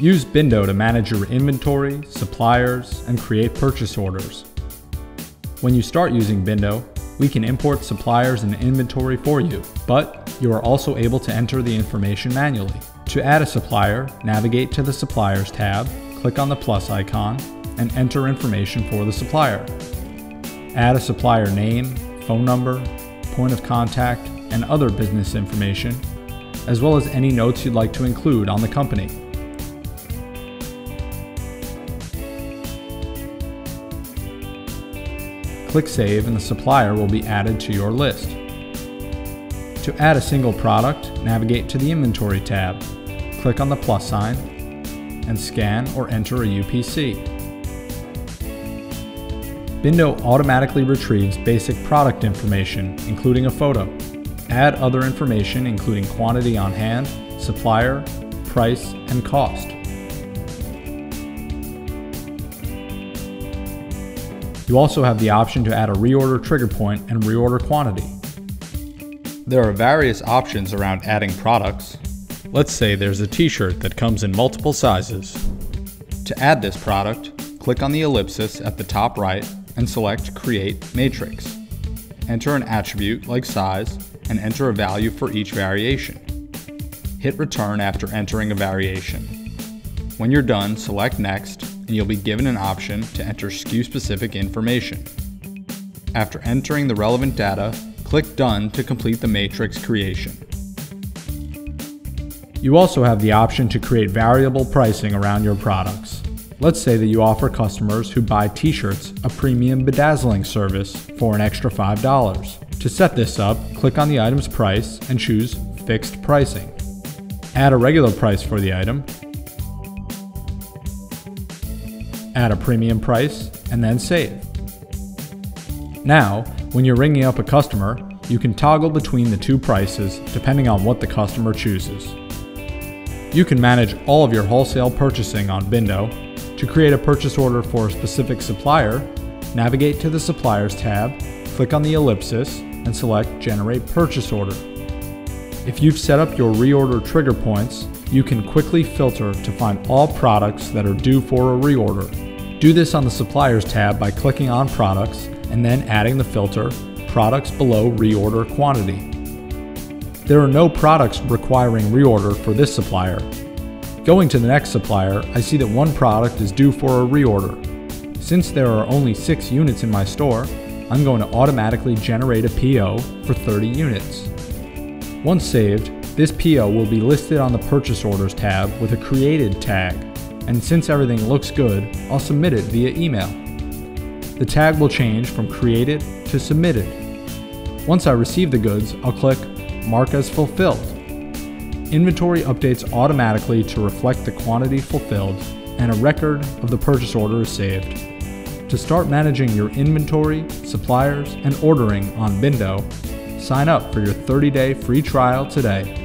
Use Bindo to manage your inventory, suppliers, and create purchase orders. When you start using Bindo, we can import suppliers and inventory for you, but you are also able to enter the information manually. To add a supplier, navigate to the Suppliers tab, click on the plus icon, and enter information for the supplier. Add a supplier name, phone number, point of contact, and other business information, as well as any notes you'd like to include on the company. Click Save and the supplier will be added to your list. To add a single product, navigate to the Inventory tab, click on the plus sign, and scan or enter a UPC. Bindo automatically retrieves basic product information, including a photo. Add other information including quantity on hand, supplier, price, and cost. You also have the option to add a reorder trigger point and reorder quantity. There are various options around adding products. Let's say there's a t-shirt that comes in multiple sizes. To add this product, click on the ellipsis at the top right and select Create Matrix. Enter an attribute like size and enter a value for each variation. Hit return after entering a variation. When you're done, select Next and you'll be given an option to enter SKU specific information. After entering the relevant data, click Done to complete the matrix creation. You also have the option to create variable pricing around your products. Let's say that you offer customers who buy t-shirts a premium bedazzling service for an extra $5. To set this up, click on the item's price and choose Fixed Pricing. Add a regular price for the item add a premium price, and then save. Now, when you're ringing up a customer, you can toggle between the two prices depending on what the customer chooses. You can manage all of your wholesale purchasing on Bindo. To create a purchase order for a specific supplier, navigate to the Suppliers tab, click on the ellipsis, and select Generate Purchase Order. If you've set up your reorder trigger points, you can quickly filter to find all products that are due for a reorder. Do this on the Suppliers tab by clicking on Products and then adding the filter Products below reorder quantity. There are no products requiring reorder for this supplier. Going to the next supplier, I see that one product is due for a reorder. Since there are only 6 units in my store, I'm going to automatically generate a PO for 30 units. Once saved, this PO will be listed on the Purchase Orders tab with a Created tag, and since everything looks good, I'll submit it via email. The tag will change from Created to Submitted. Once I receive the goods, I'll click Mark as Fulfilled. Inventory updates automatically to reflect the quantity fulfilled, and a record of the purchase order is saved. To start managing your inventory, suppliers, and ordering on Bindo, sign up for your 30 day free trial today